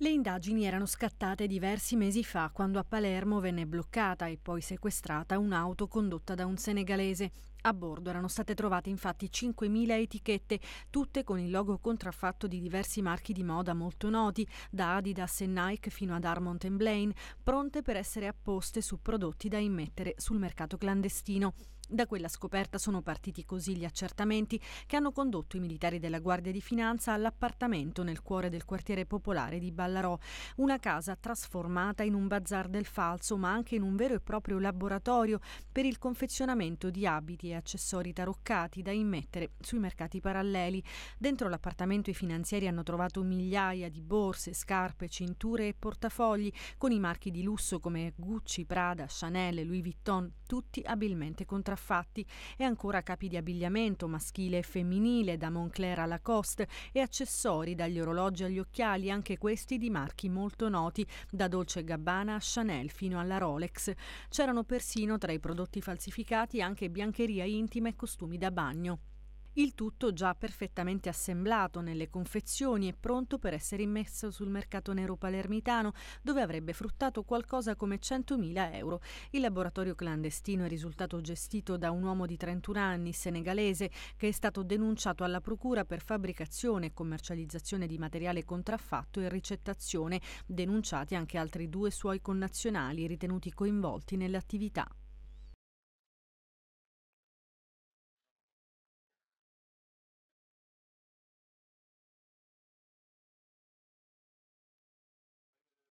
Le indagini erano scattate diversi mesi fa quando a Palermo venne bloccata e poi sequestrata un'auto condotta da un senegalese. A bordo erano state trovate infatti 5.000 etichette, tutte con il logo contraffatto di diversi marchi di moda molto noti, da Adidas e Nike fino ad Armond Blaine, pronte per essere apposte su prodotti da immettere sul mercato clandestino. Da quella scoperta sono partiti così gli accertamenti che hanno condotto i militari della Guardia di Finanza all'appartamento nel cuore del quartiere popolare di Ballarò, una casa trasformata in un bazar del falso, ma anche in un vero e proprio laboratorio per il confezionamento di abiti e accessori taroccati da immettere sui mercati paralleli. Dentro l'appartamento i finanzieri hanno trovato migliaia di borse, scarpe, cinture e portafogli con i marchi di lusso come Gucci, Prada, Chanel, Louis Vuitton, tutti abilmente contraffatti, e ancora capi di abbigliamento maschile e femminile da Moncler alla Lacoste e accessori dagli orologi agli occhiali, anche questi di marchi molto noti, da Dolce Gabbana a Chanel fino alla Rolex. C'erano persino tra i prodotti falsificati anche biancheria intima e costumi da bagno. Il tutto già perfettamente assemblato nelle confezioni e pronto per essere immesso sul mercato nero palermitano, dove avrebbe fruttato qualcosa come 100.000 euro. Il laboratorio clandestino è risultato gestito da un uomo di 31 anni, senegalese, che è stato denunciato alla procura per fabbricazione e commercializzazione di materiale contraffatto e ricettazione, denunciati anche altri due suoi connazionali ritenuti coinvolti nell'attività.